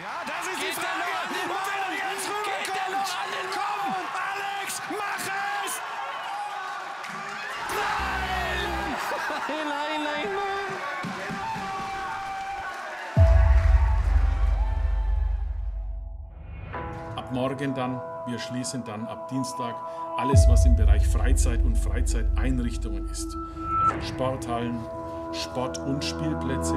Ja, das ist Geht die der Frage. noch an den Und wenn er Mann? jetzt Geht der rüberkommt. noch an den Komm, Alex, mach es! Nein, nein, nein, nein. Ab morgen dann, wir schließen dann ab Dienstag alles, was im Bereich Freizeit und Freizeiteinrichtungen ist. Also Sporthallen, Sport- und Spielplätze,